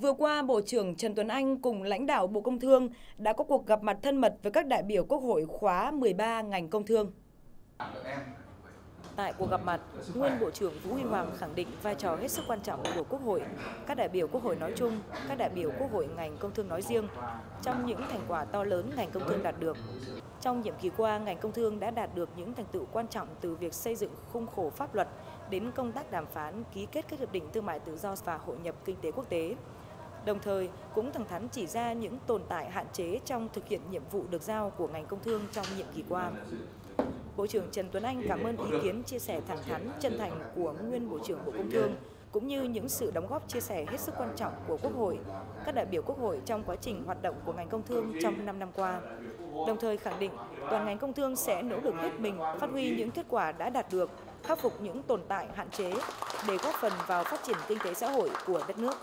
Vừa qua, Bộ trưởng Trần Tuấn Anh cùng lãnh đạo Bộ Công Thương đã có cuộc gặp mặt thân mật với các đại biểu Quốc hội khóa 13 ngành công thương. Tại cuộc gặp mặt, nguyên Bộ trưởng Vũ Huy Hoàng khẳng định vai trò hết sức quan trọng của Quốc hội, các đại biểu Quốc hội nói chung, các đại biểu Quốc hội ngành công thương nói riêng trong những thành quả to lớn ngành công thương đạt được. Trong nhiệm kỳ qua, ngành công thương đã đạt được những thành tựu quan trọng từ việc xây dựng khung khổ pháp luật đến công tác đàm phán, ký kết các hiệp định thương mại tự do và hội nhập kinh tế quốc tế. Đồng thời, cũng thẳng thắn chỉ ra những tồn tại hạn chế trong thực hiện nhiệm vụ được giao của ngành công thương trong nhiệm kỳ qua. Bộ trưởng Trần Tuấn Anh cảm ơn ý kiến chia sẻ thẳng thắn, chân thành của nguyên Bộ trưởng Bộ Công Thương cũng như những sự đóng góp chia sẻ hết sức quan trọng của Quốc hội, các đại biểu Quốc hội trong quá trình hoạt động của ngành công thương trong 5 năm qua. Đồng thời khẳng định toàn ngành công thương sẽ nỗ lực hết mình phát huy những kết quả đã đạt được, khắc phục những tồn tại hạn chế để góp phần vào phát triển kinh tế xã hội của đất nước.